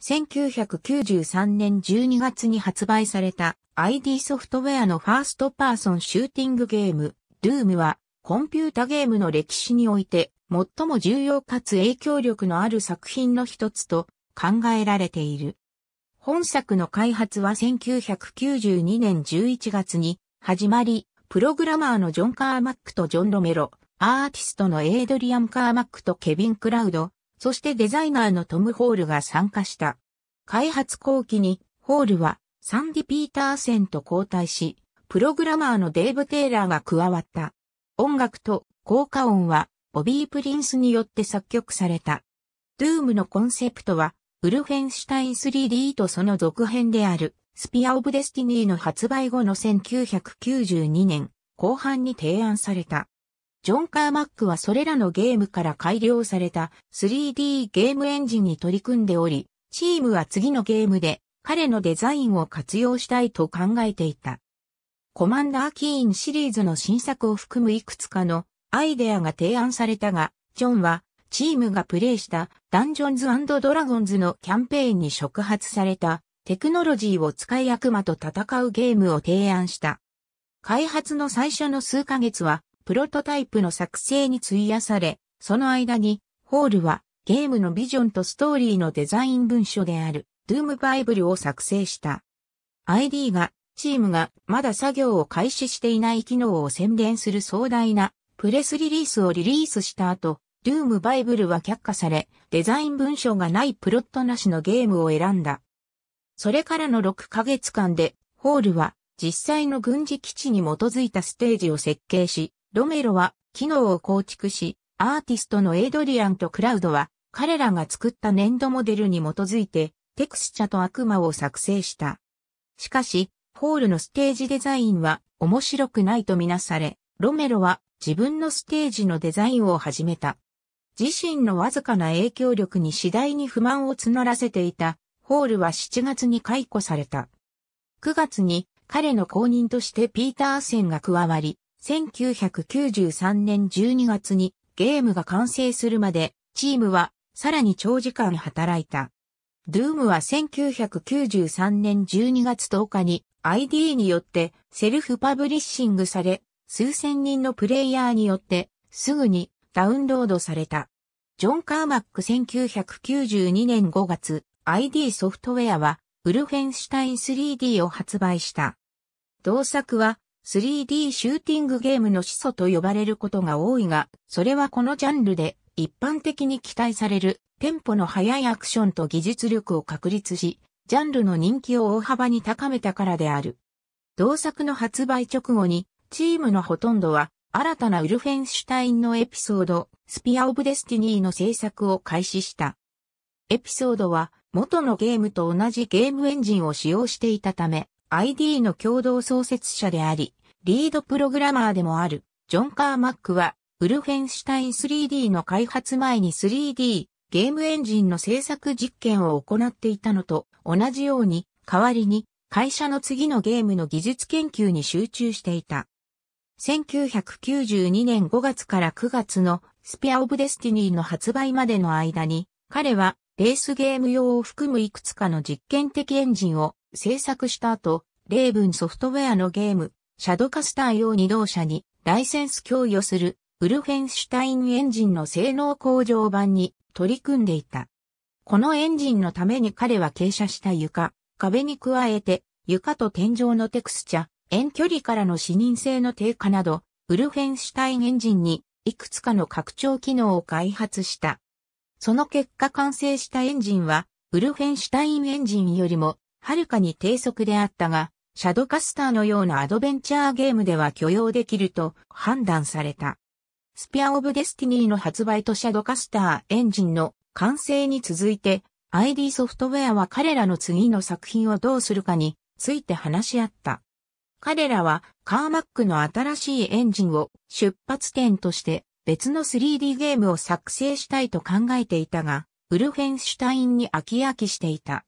1993年12月に発売された ID ソフトウェアのファーストパーソンシューティングゲーム、Doom はコンピュータゲームの歴史において最も重要かつ影響力のある作品の一つと考えられている。本作の開発は1992年11月に始まり、プログラマーのジョン・カーマックとジョン・ロメロ、アーティストのエイドリアン・カーマックとケビン・クラウド、そしてデザイナーのトム・ホールが参加した。開発後期に、ホールはサンディ・ピーターセンと交代し、プログラマーのデーブ・テイラーが加わった。音楽と効果音はボビー・プリンスによって作曲された。ドゥームのコンセプトは、ウルフェンシュタイン 3D とその続編である、スピア・オブ・デスティニーの発売後の1992年後半に提案された。ジョン・カーマックはそれらのゲームから改良された 3D ゲームエンジンに取り組んでおり、チームは次のゲームで彼のデザインを活用したいと考えていた。コマンダーキーンシリーズの新作を含むいくつかのアイデアが提案されたが、ジョンはチームがプレイしたダンジョンズドラゴンズのキャンペーンに触発されたテクノロジーを使い悪魔と戦うゲームを提案した。開発の最初の数ヶ月はプロトタイプの作成に費やされ、その間に、ホールはゲームのビジョンとストーリーのデザイン文書である、ドゥームバイブルを作成した。ID が、チームがまだ作業を開始していない機能を宣伝する壮大なプレスリリースをリリースした後、ドゥームバイブルは却下され、デザイン文書がないプロットなしのゲームを選んだ。それからの6ヶ月間で、ホールは実際の軍事基地に基づいたステージを設計し、ロメロは機能を構築し、アーティストのエイドリアンとクラウドは彼らが作った粘土モデルに基づいてテクスチャと悪魔を作成した。しかし、ホールのステージデザインは面白くないとみなされ、ロメロは自分のステージのデザインを始めた。自身のわずかな影響力に次第に不満を募らせていた、ホールは7月に解雇された。9月に彼の後任としてピーターセンが加わり、1993年12月にゲームが完成するまでチームはさらに長時間働いた。ドゥームは1993年12月10日に ID によってセルフパブリッシングされ、数千人のプレイヤーによってすぐにダウンロードされた。ジョン・カーマック1992年5月、ID ソフトウェアはウルフェンシュタイン 3D を発売した。同作は 3D シューティングゲームの始祖と呼ばれることが多いが、それはこのジャンルで一般的に期待されるテンポの速いアクションと技術力を確立し、ジャンルの人気を大幅に高めたからである。同作の発売直後に、チームのほとんどは、新たなウルフェンシュタインのエピソード、スピアオブデスティニーの制作を開始した。エピソードは、元のゲームと同じゲームエンジンを使用していたため、ID の共同創設者であり、リードプログラマーでもある、ジョン・カーマックは、ウルフェンシュタイン 3D の開発前に 3D ゲームエンジンの制作実験を行っていたのと同じように、代わりに会社の次のゲームの技術研究に集中していた。1992年5月から9月のスペアオブデスティニーの発売までの間に、彼はレースゲーム用を含むいくつかの実験的エンジンを制作した後、レーブンソフトウェアのゲームシャドカスター用2動車にライセンス供与するウルフェンシュタインエンジンの性能向上版に取り組んでいた。このエンジンのために彼は傾斜した床、壁に加えて床と天井のテクスチャ、遠距離からの視認性の低下など、ウルフェンシュタインエンジンにいくつかの拡張機能を開発した。その結果完成したエンジンは、ウルフェンシュタインエンジンよりもはるかに低速であったが、シャドカスターのようなアドベンチャーゲームでは許容できると判断された。スピアオブデスティニーの発売とシャドカスターエンジンの完成に続いて ID ソフトウェアは彼らの次の作品をどうするかについて話し合った。彼らはカーマックの新しいエンジンを出発点として別の 3D ゲームを作成したいと考えていたが、ウルフェンシュタインに飽き飽きしていた。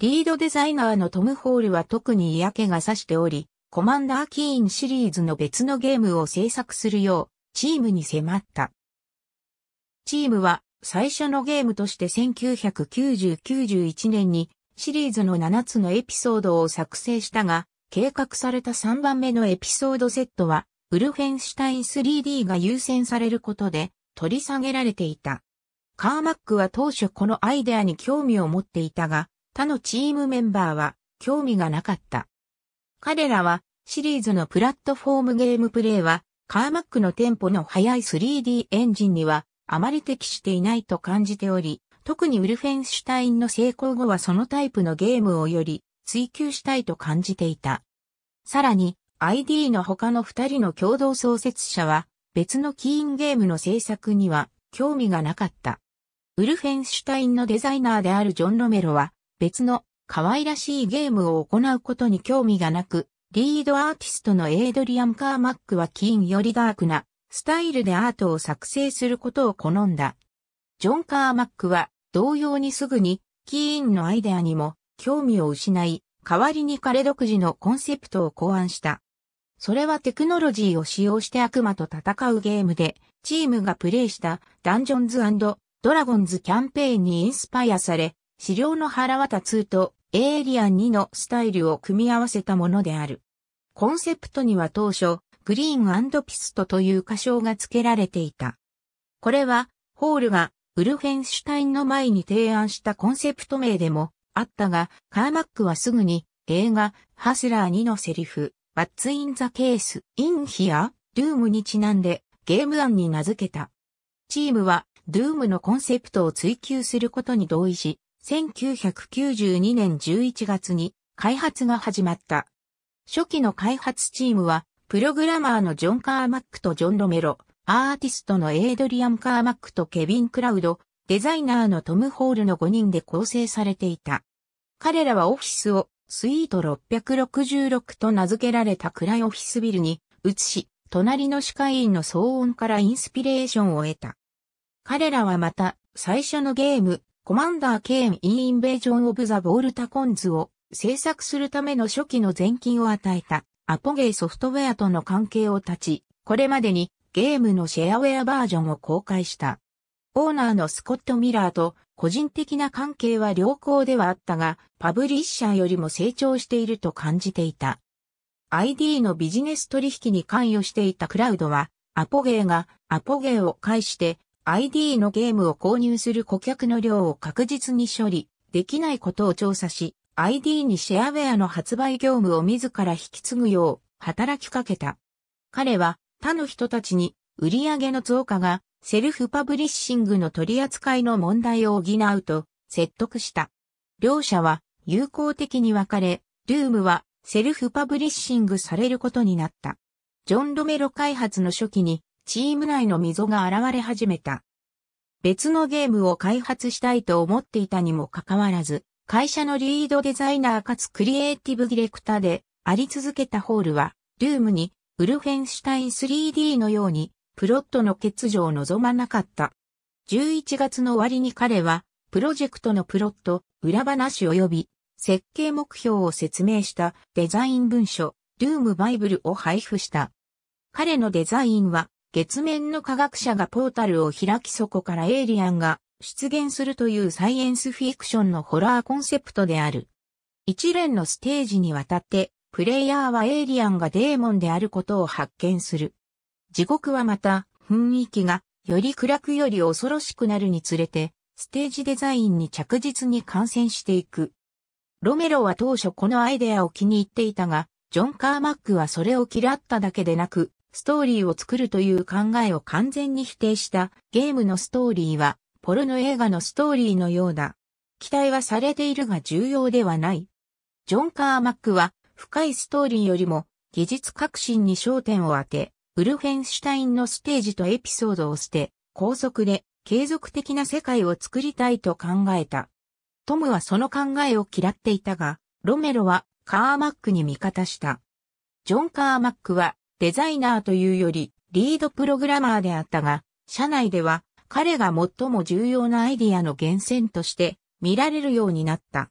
リードデザイナーのトム・ホールは特に嫌気がさしており、コマンダー・キーンシリーズの別のゲームを制作するよう、チームに迫った。チームは最初のゲームとして1990-91年にシリーズの7つのエピソードを作成したが、計画された3番目のエピソードセットは、ウルフェンシュタイン 3D が優先されることで取り下げられていた。カーマックは当初このアイデアに興味を持っていたが、他のチームメンバーは興味がなかった。彼らはシリーズのプラットフォームゲームプレイはカーマックのテンポの速い 3D エンジンにはあまり適していないと感じており、特にウルフェンシュタインの成功後はそのタイプのゲームをより追求したいと感じていた。さらに、ID の他の二人の共同創設者は、別のキーンゲームの制作には興味がなかった。ウルフェンシュタインのデザイナーであるジョン・ロメロは、別の可愛らしいゲームを行うことに興味がなく、リードアーティストのエイドリアン・カーマックはキーンよりダークなスタイルでアートを作成することを好んだ。ジョン・カーマックは同様にすぐにキーンのアイデアにも興味を失い、代わりに彼独自のコンセプトを考案した。それはテクノロジーを使用して悪魔と戦うゲームで、チームがプレイしたダンジョンズドラゴンズキャンペーンにインスパイアされ、資料の腹渡2とエイリアン2のスタイルを組み合わせたものである。コンセプトには当初、グリーンピストという歌唱が付けられていた。これは、ホールがウルフェンシュタインの前に提案したコンセプト名でもあったが、カーマックはすぐに映画、ハスラー2のセリフ、What's in the case, in here, Doom にちなんでゲーム案に名付けた。チームは Doom のコンセプトを追求することに同意し、1992年11月に開発が始まった。初期の開発チームは、プログラマーのジョン・カーマックとジョン・ロメロ、アーティストのエイドリアム・カーマックとケビン・クラウド、デザイナーのトム・ホールの5人で構成されていた。彼らはオフィスをスイート666と名付けられた暗いオフィスビルに移し、隣の歯科医院の騒音からインスピレーションを得た。彼らはまた、最初のゲーム、コマンダーケーン・インインベージョン・オブ・ザ・ボールタコンズを制作するための初期の前金を与えたアポゲイソフトウェアとの関係を断ち、これまでにゲームのシェアウェアバージョンを公開した。オーナーのスコット・ミラーと個人的な関係は良好ではあったが、パブリッシャーよりも成長していると感じていた。ID のビジネス取引に関与していたクラウドは、アポゲーがアポゲーを介して ID のゲームを購入する顧客の量を確実に処理できないことを調査し、ID にシェアウェアの発売業務を自ら引き継ぐよう働きかけた。彼は他の人たちに売上の増加がセルフパブリッシングの取り扱いの問題を補うと説得した。両者は友好的に分かれ、ドゥームはセルフパブリッシングされることになった。ジョン・ロメロ開発の初期にチーム内の溝が現れ始めた。別のゲームを開発したいと思っていたにもかかわらず、会社のリードデザイナーかつクリエイティブディレクターであり続けたホールは、ルームにウルフェンシュタイン 3D のようにプロットの欠如を望まなかった。11月の終わりに彼は、プロジェクトのプロット、裏話及び、設計目標を説明したデザイン文書、ドゥームバイブルを配布した。彼のデザインは、月面の科学者がポータルを開きそこからエイリアンが出現するというサイエンスフィクションのホラーコンセプトである。一連のステージにわたって、プレイヤーはエイリアンがデーモンであることを発見する。地獄はまた、雰囲気がより暗くより恐ろしくなるにつれて、ステージデザインに着実に感染していく。ロメロは当初このアイデアを気に入っていたが、ジョン・カーマックはそれを嫌っただけでなく、ストーリーを作るという考えを完全に否定したゲームのストーリーは、ポルノ映画のストーリーのようだ。期待はされているが重要ではない。ジョン・カーマックは、深いストーリーよりも、技術革新に焦点を当て、ウルフェンシュタインのステージとエピソードを捨て、高速で継続的な世界を作りたいと考えた。トムはその考えを嫌っていたが、ロメロはカーマックに味方した。ジョン・カーマックはデザイナーというよりリードプログラマーであったが、社内では彼が最も重要なアイディアの源泉として見られるようになった。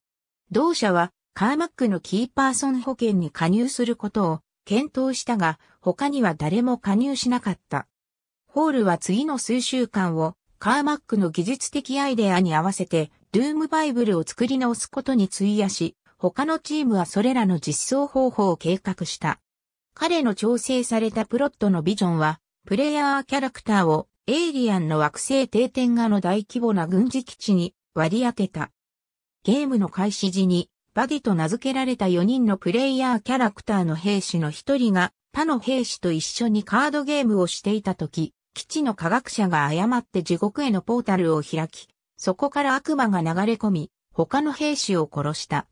同社はカーマックのキーパーソン保険に加入することを検討したが、他には誰も加入しなかった。ホールは次の数週間をカーマックの技術的アイデアに合わせて、ドゥームバイブルを作り直すことに費やし、他のチームはそれらの実装方法を計画した。彼の調整されたプロットのビジョンは、プレイヤーキャラクターをエイリアンの惑星定点画の大規模な軍事基地に割り当てた。ゲームの開始時に、バディと名付けられた4人のプレイヤーキャラクターの兵士の1人が他の兵士と一緒にカードゲームをしていた時、基地の科学者が誤って地獄へのポータルを開き、そこから悪魔が流れ込み、他の兵士を殺した。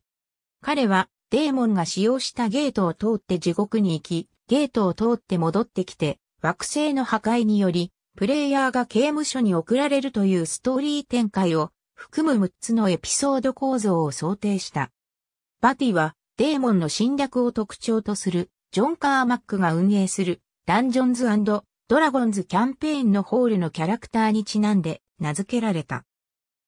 彼は、デーモンが使用したゲートを通って地獄に行き、ゲートを通って戻ってきて、惑星の破壊により、プレイヤーが刑務所に送られるというストーリー展開を含む6つのエピソード構造を想定した。バティは、デーモンの侵略を特徴とする、ジョン・カーマックが運営する、ダンジョンズドラゴンズキャンペーンのホールのキャラクターにちなんで名付けられた。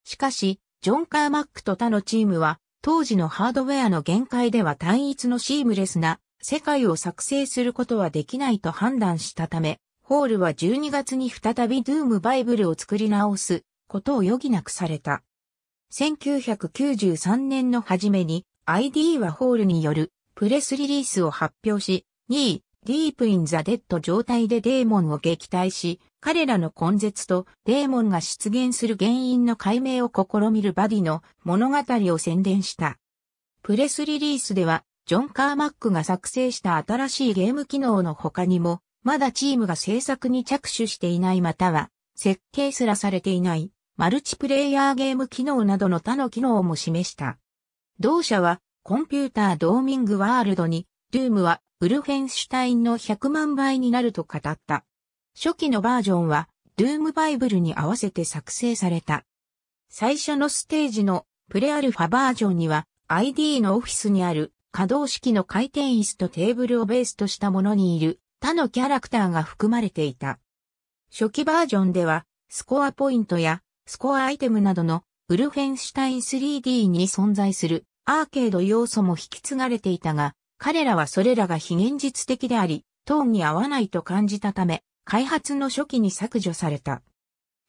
しかし、ジョン・カーマックと他のチームは、当時のハードウェアの限界では単一のシームレスな世界を作成することはできないと判断したため、ホールは12月に再びドゥームバイブルを作り直すことを余儀なくされた。1993年の初めに ID はホールによるプレスリリースを発表し、2位、ディープインザデッド状態でデーモンを撃退し、彼らの根絶とデーモンが出現する原因の解明を試みるバディの物語を宣伝した。プレスリリースでは、ジョン・カーマックが作成した新しいゲーム機能の他にも、まだチームが制作に着手していないまたは、設計すらされていないマルチプレイヤーゲーム機能などの他の機能も示した。同社は、コンピュータードーミングワールドに、ドゥームはウルフェンシュタインの100万倍になると語った。初期のバージョンは、ドゥームバイブルに合わせて作成された。最初のステージのプレアルファバージョンには、ID のオフィスにある可動式の回転椅子とテーブルをベースとしたものにいる他のキャラクターが含まれていた。初期バージョンでは、スコアポイントやスコアアイテムなどのウルフェンシュタイン 3D に存在するアーケード要素も引き継がれていたが、彼らはそれらが非現実的であり、トーンに合わないと感じたため、開発の初期に削除された。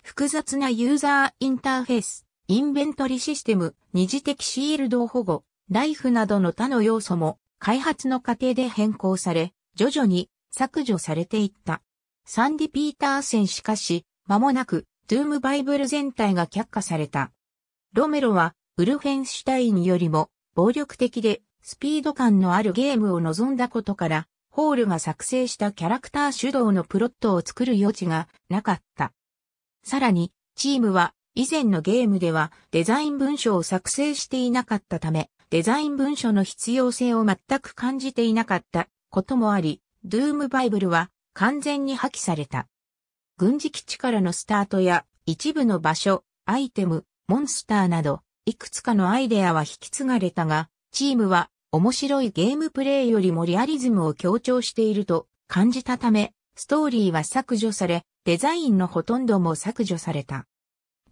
複雑なユーザーインターフェース、インベントリシステム、二次的シールド保護、ライフなどの他の要素も開発の過程で変更され、徐々に削除されていった。サンディ・ピーターセンしかし、間もなく、ドゥームバイブル全体が却下された。ロメロは、ウルフェンシュタインよりも、暴力的でスピード感のあるゲームを望んだことから、ホールが作成したキャラクター主導のプロットを作る余地がなかった。さらに、チームは以前のゲームではデザイン文書を作成していなかったため、デザイン文書の必要性を全く感じていなかったこともあり、ドゥームバイブルは完全に破棄された。軍事基地からのスタートや一部の場所、アイテム、モンスターなど、いくつかのアイデアは引き継がれたが、チームは面白いゲームプレイよりもリアリズムを強調していると感じたため、ストーリーは削除され、デザインのほとんども削除された。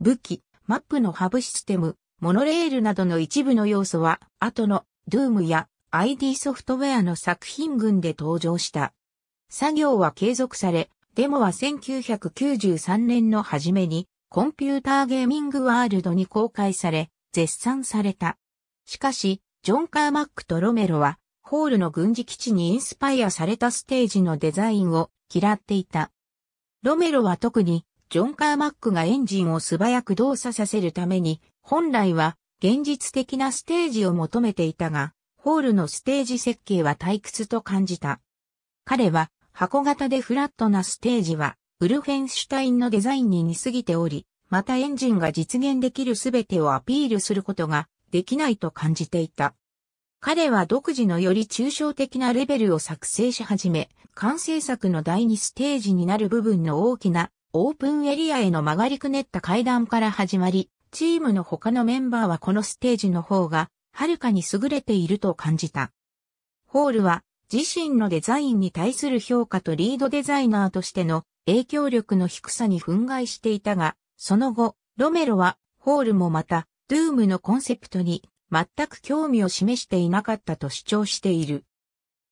武器、マップのハブシステム、モノレールなどの一部の要素は、後のドゥームや ID ソフトウェアの作品群で登場した。作業は継続され、デモは1993年の初めにコンピューターゲーミングワールドに公開され、絶賛された。しかし、ジョン・カーマックとロメロは、ホールの軍事基地にインスパイアされたステージのデザインを嫌っていた。ロメロは特に、ジョン・カーマックがエンジンを素早く動作させるために、本来は現実的なステージを求めていたが、ホールのステージ設計は退屈と感じた。彼は、箱型でフラットなステージは、ウルフェンシュタインのデザインに似すぎており、またエンジンが実現できるすべてをアピールすることができないと感じていた。彼は独自のより抽象的なレベルを作成し始め、完成作の第2ステージになる部分の大きなオープンエリアへの曲がりくねった階段から始まり、チームの他のメンバーはこのステージの方がはるかに優れていると感じた。ホールは自身のデザインに対する評価とリードデザイナーとしての影響力の低さに憤慨していたが、その後、ロメロはホールもまたドゥームのコンセプトに全く興味を示していなかったと主張している。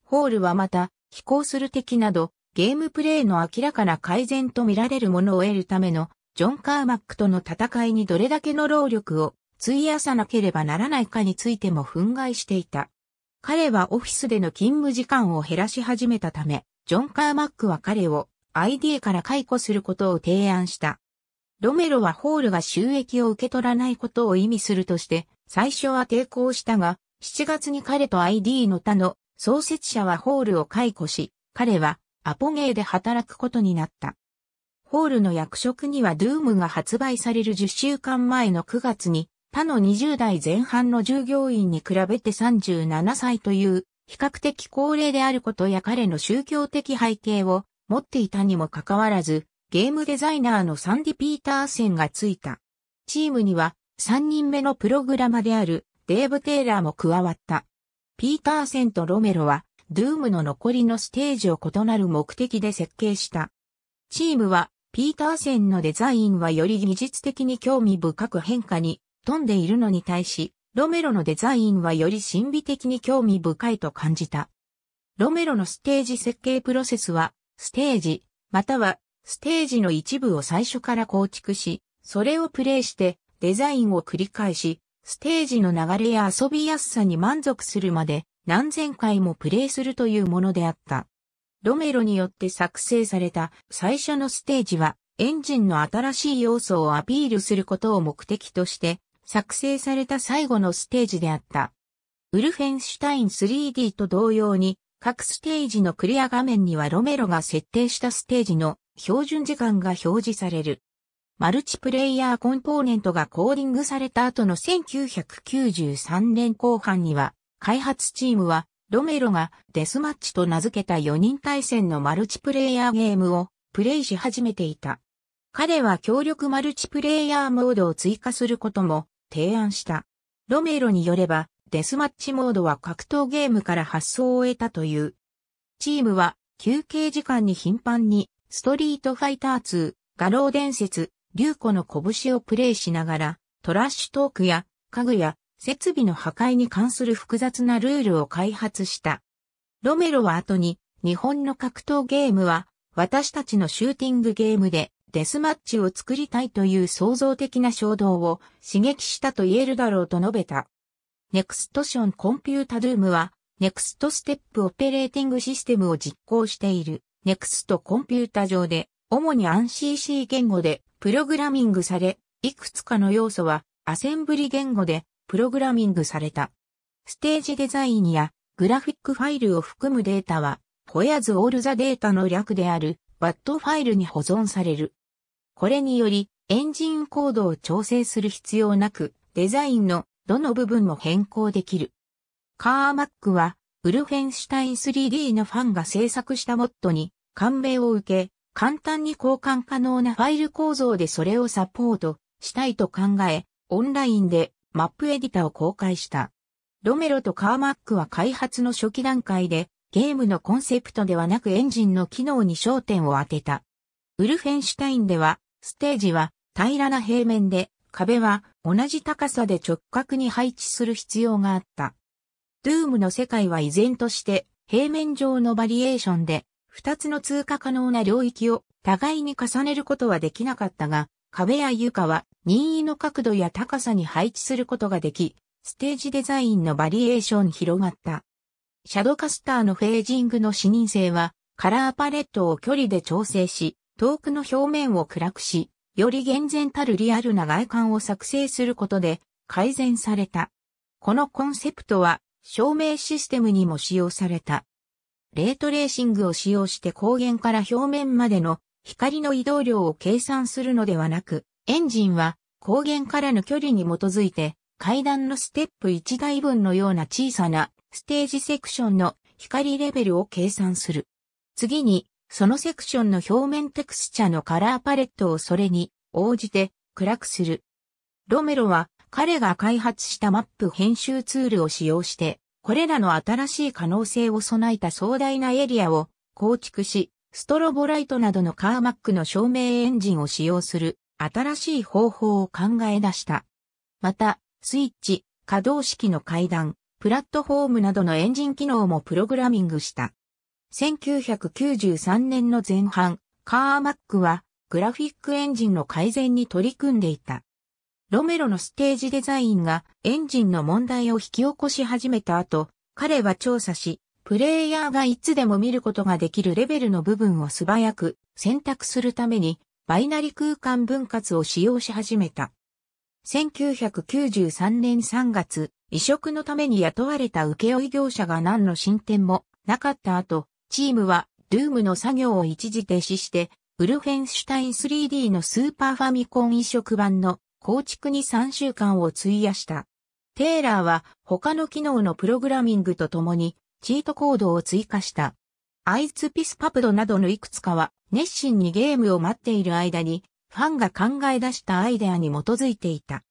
ホールはまた、飛行する敵など、ゲームプレイの明らかな改善と見られるものを得るためのジョン・カーマックとの戦いにどれだけの労力を費やさなければならないかについても憤慨していた。彼はオフィスでの勤務時間を減らし始めたため、ジョン・カーマックは彼を ID から解雇することを提案した。ロメロはホールが収益を受け取らないことを意味するとして、最初は抵抗したが、7月に彼と ID の他の創設者はホールを解雇し、彼はアポゲーで働くことになった。ホールの役職にはドゥームが発売される10週間前の9月に他の20代前半の従業員に比べて37歳という比較的高齢であることや彼の宗教的背景を持っていたにもかかわらず、ゲームデザイナーのサンディ・ピーターセンがついた。チームには3人目のプログラマであるデーブ・テイラーも加わった。ピーターセンとロメロは、ドゥームの残りのステージを異なる目的で設計した。チームは、ピーターセンのデザインはより技術的に興味深く変化に富んでいるのに対し、ロメロのデザインはより神秘的に興味深いと感じた。ロメロのステージ設計プロセスは、ステージ、またはステージの一部を最初から構築し、それをプレイしてデザインを繰り返し、ステージの流れや遊びやすさに満足するまで何千回もプレイするというものであった。ロメロによって作成された最初のステージはエンジンの新しい要素をアピールすることを目的として作成された最後のステージであった。ウルフェンシュタイン 3D と同様に、各ステージのクリア画面にはロメロが設定したステージの標準時間が表示される。マルチプレイヤーコンポーネントがコーディングされた後の1993年後半には、開発チームはロメロがデスマッチと名付けた4人対戦のマルチプレイヤーゲームをプレイし始めていた。彼は協力マルチプレイヤーモードを追加することも提案した。ロメロによれば、デスマッチモードは格闘ゲームから発想を得たという。チームは休憩時間に頻繁にストリートファイター2、画廊伝説、竜子の拳をプレイしながらトラッシュトークや家具や設備の破壊に関する複雑なルールを開発した。ロメロは後に日本の格闘ゲームは私たちのシューティングゲームでデスマッチを作りたいという創造的な衝動を刺激したと言えるだろうと述べた。ネクストステーションコンピュータドゥームは、ネクストステップオペレーティングシステムを実行している、ネクストコンピュータ上で、主に ANSI-C 言語でプログラミングされ、いくつかの要素はアセンブリ言語でプログラミングされた。ステージデザインやグラフィックファイルを含むデータは、ポヤズオールザデータの略であるバットファイルに保存される。これにより、エンジンコードを調整する必要なく、デザインのどの部分も変更できる。カーマックは、ウルフェンシュタイン 3D のファンが制作したモッドに感銘を受け、簡単に交換可能なファイル構造でそれをサポートしたいと考え、オンラインでマップエディタを公開した。ロメロとカーマックは開発の初期段階でゲームのコンセプトではなくエンジンの機能に焦点を当てた。ウルフェンシュタインではステージは平らな平面で、壁は同じ高さで直角に配置する必要があった。ドゥームの世界は依然として平面上のバリエーションで二つの通過可能な領域を互いに重ねることはできなかったが、壁や床は任意の角度や高さに配置することができ、ステージデザインのバリエーション広がった。シャドカスターのフェージングの視認性は、カラーパレットを距離で調整し、遠くの表面を暗くし、より厳然たるリアルな外観を作成することで改善された。このコンセプトは照明システムにも使用された。レートレーシングを使用して光源から表面までの光の移動量を計算するのではなく、エンジンは光源からの距離に基づいて階段のステップ1台分のような小さなステージセクションの光レベルを計算する。次にそのセクションの表面テクスチャのカラーパレットをそれに応じて暗くする。ロメロは彼が開発したマップ編集ツールを使用して、これらの新しい可能性を備えた壮大なエリアを構築し、ストロボライトなどのカーマックの照明エンジンを使用する新しい方法を考え出した。また、スイッチ、可動式の階段、プラットフォームなどのエンジン機能もプログラミングした。1993年の前半、カーマックはグラフィックエンジンの改善に取り組んでいた。ロメロのステージデザインがエンジンの問題を引き起こし始めた後、彼は調査し、プレイヤーがいつでも見ることができるレベルの部分を素早く選択するために、バイナリ空間分割を使用し始めた。1993年3月、移植のために雇われた請負業者が何の進展もなかった後、チームはドゥームの作業を一時停止して、ウルフェンシュタイン 3D のスーパーファミコン移植版の構築に3週間を費やした。テーラーは他の機能のプログラミングとともにチートコードを追加した。アイツピスパプドなどのいくつかは熱心にゲームを待っている間にファンが考え出したアイデアに基づいていた。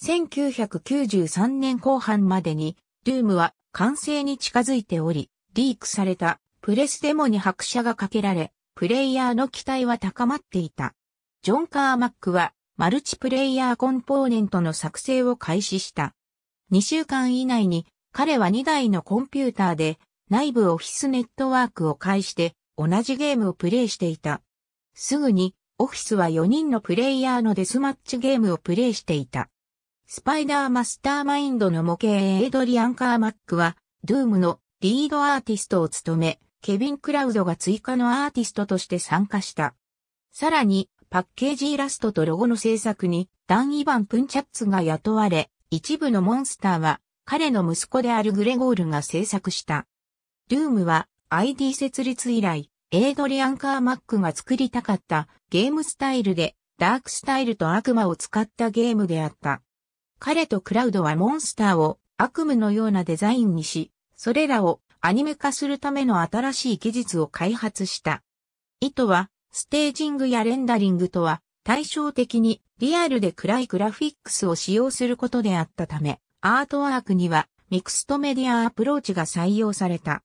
1993年後半までに、ドゥームは完成に近づいており、リークされたプレスデモに拍車がかけられ、プレイヤーの期待は高まっていた。ジョン・カーマックはマルチプレイヤーコンポーネントの作成を開始した。2週間以内に彼は2台のコンピューターで内部オフィスネットワークを介して同じゲームをプレイしていた。すぐにオフィスは4人のプレイヤーのデスマッチゲームをプレイしていた。スパイダーマスターマインドの模型エイドリアン・カーマックは、ドゥームのリードアーティストを務め、ケビン・クラウドが追加のアーティストとして参加した。さらに、パッケージイラストとロゴの制作に、ダン・イバン・プンチャッツが雇われ、一部のモンスターは、彼の息子であるグレゴールが制作した。ドゥームは、ID 設立以来、エイドリアン・カーマックが作りたかったゲームスタイルで、ダークスタイルと悪魔を使ったゲームであった。彼とクラウドはモンスターを悪夢のようなデザインにし、それらをアニメ化するための新しい技術を開発した。意図は、ステージングやレンダリングとは対照的にリアルで暗いグラフィックスを使用することであったため、アートワークにはミクストメディアアプローチが採用された。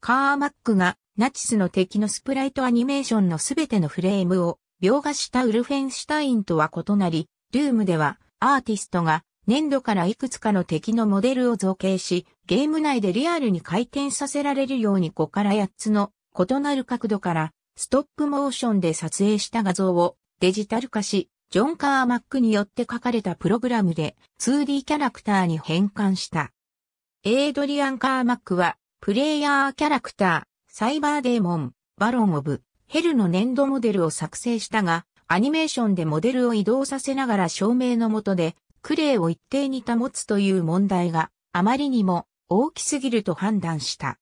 カーマックがナチスの敵のスプライトアニメーションのすべてのフレームを描画したウルフェンシュタインとは異なり、ドゥームではアーティストが粘土からいくつかの敵のモデルを造形し、ゲーム内でリアルに回転させられるように5から8つの異なる角度からストップモーションで撮影した画像をデジタル化し、ジョン・カーマックによって書かれたプログラムで 2D キャラクターに変換した。エイドリアン・カーマックはプレイヤーキャラクター、サイバーデーモン、バロン・オブ、ヘルの粘土モデルを作成したが、アニメーションでモデルを移動させながら照明の下で、クレイを一定に保つという問題があまりにも大きすぎると判断した。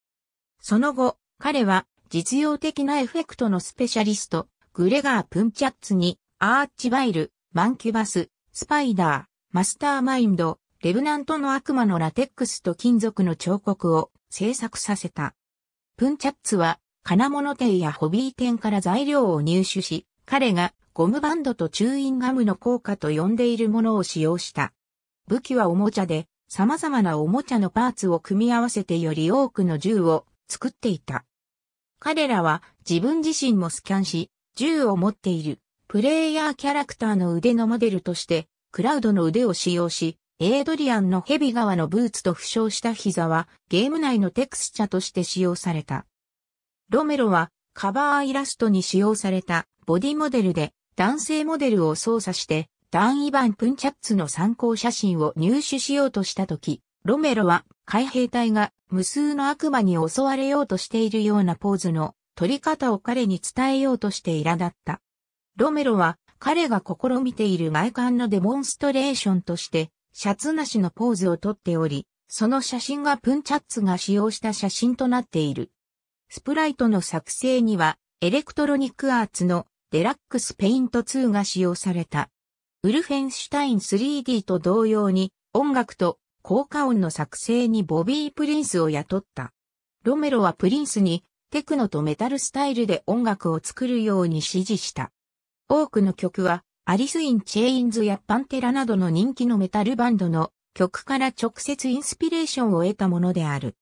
その後、彼は実用的なエフェクトのスペシャリスト、グレガー・プンチャッツに、アーチバイル、マンキュバス、スパイダー、マスターマインド、レブナントの悪魔のラテックスと金属の彫刻を制作させた。プンチャッツは金物店やホビー店から材料を入手し、彼がゴムバンドとチューインガムの効果と呼んでいるものを使用した。武器はおもちゃで、様々なおもちゃのパーツを組み合わせてより多くの銃を作っていた。彼らは自分自身もスキャンし、銃を持っているプレイヤーキャラクターの腕のモデルとして、クラウドの腕を使用し、エイドリアンのヘビ側のブーツと負傷した膝はゲーム内のテクスチャとして使用された。ロメロはカバーイラストに使用されたボディモデルで男性モデルを操作してダン・イバン・プンチャッツの参考写真を入手しようとしたとき、ロメロは海兵隊が無数の悪魔に襲われようとしているようなポーズの取り方を彼に伝えようとして苛立った。ロメロは彼が試みている外観のデモンストレーションとしてシャツなしのポーズをとっており、その写真がプンチャッツが使用した写真となっている。スプライトの作成には、エレクトロニックアーツのデラックスペイント2が使用された。ウルフェンシュタイン 3D と同様に、音楽と効果音の作成にボビー・プリンスを雇った。ロメロはプリンスにテクノとメタルスタイルで音楽を作るように指示した。多くの曲はアリス・イン・チェインズやパンテラなどの人気のメタルバンドの曲から直接インスピレーションを得たものである。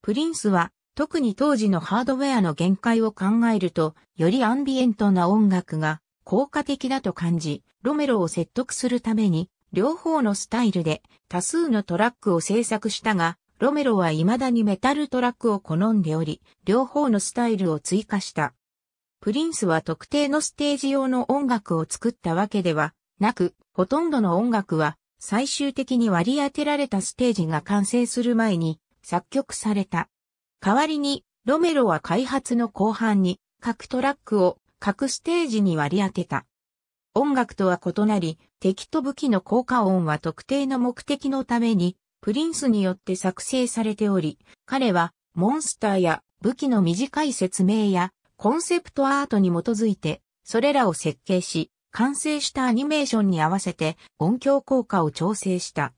プリンスは特に当時のハードウェアの限界を考えると、よりアンビエントな音楽が効果的だと感じ、ロメロを説得するために、両方のスタイルで多数のトラックを制作したが、ロメロは未だにメタルトラックを好んでおり、両方のスタイルを追加した。プリンスは特定のステージ用の音楽を作ったわけではなく、ほとんどの音楽は最終的に割り当てられたステージが完成する前に作曲された。代わりに、ロメロは開発の後半に各トラックを各ステージに割り当てた。音楽とは異なり、敵と武器の効果音は特定の目的のために、プリンスによって作成されており、彼はモンスターや武器の短い説明やコンセプトアートに基づいて、それらを設計し、完成したアニメーションに合わせて音響効果を調整した。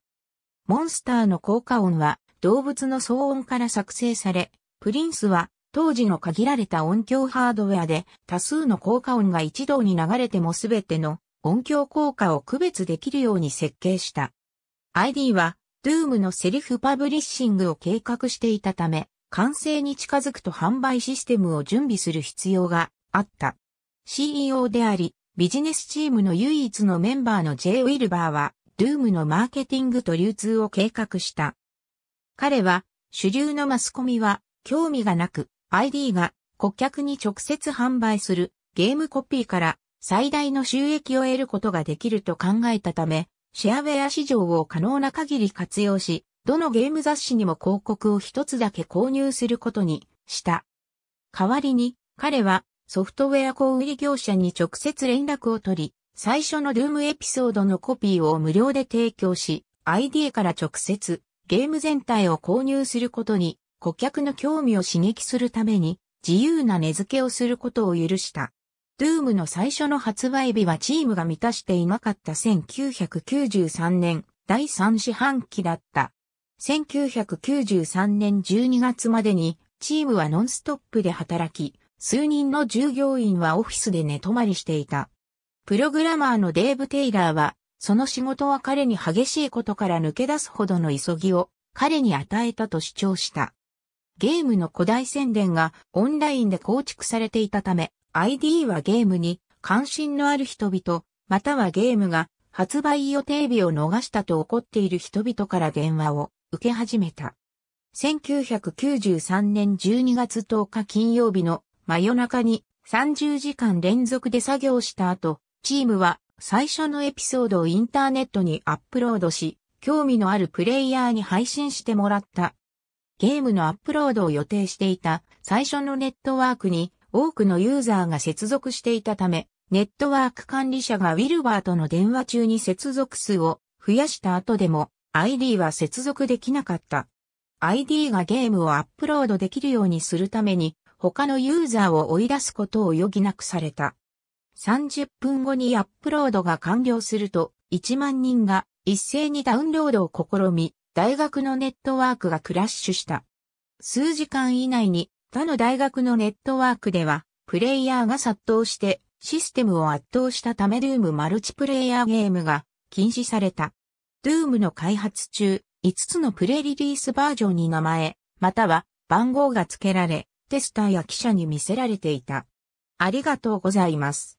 モンスターの効果音は動物の騒音から作成され、プリンスは当時の限られた音響ハードウェアで多数の効果音が一堂に流れてもすべての音響効果を区別できるように設計した。ID は Doom のセルフパブリッシングを計画していたため、完成に近づくと販売システムを準備する必要があった。CEO であり、ビジネスチームの唯一のメンバーの J. ウィルバーは、ドゥームのマーケティングと流通を計画した。彼は、主流のマスコミは、興味がなく、ID が顧客に直接販売するゲームコピーから最大の収益を得ることができると考えたため、シェアウェア市場を可能な限り活用し、どのゲーム雑誌にも広告を一つだけ購入することにした。代わりに、彼はソフトウェア小売業者に直接連絡を取り、最初のドゥームエピソードのコピーを無料で提供し、ID から直接ゲーム全体を購入することに顧客の興味を刺激するために自由な値付けをすることを許した。ドゥームの最初の発売日はチームが満たしていなかった1993年第3四半期だった。1993年12月までにチームはノンストップで働き、数人の従業員はオフィスで寝泊まりしていた。プログラマーのデーブ・テイラーは、その仕事は彼に激しいことから抜け出すほどの急ぎを彼に与えたと主張した。ゲームの古代宣伝がオンラインで構築されていたため、ID はゲームに関心のある人々、またはゲームが発売予定日を逃したと怒っている人々から電話を受け始めた。1993年12月10日金曜日の真夜中に30時間連続で作業した後、チームは最初のエピソードをインターネットにアップロードし、興味のあるプレイヤーに配信してもらった。ゲームのアップロードを予定していた最初のネットワークに多くのユーザーが接続していたため、ネットワーク管理者がウィルバーとの電話中に接続数を増やした後でも ID は接続できなかった。ID がゲームをアップロードできるようにするために他のユーザーを追い出すことを余儀なくされた。30分後にアップロードが完了すると、1万人が一斉にダウンロードを試み、大学のネットワークがクラッシュした。数時間以内に他の大学のネットワークでは、プレイヤーが殺到してシステムを圧倒したためドゥームマルチプレイヤーゲームが禁止された。ドゥームの開発中、5つのプレリリースバージョンに名前、または番号が付けられ、テスターや記者に見せられていた。ありがとうございます。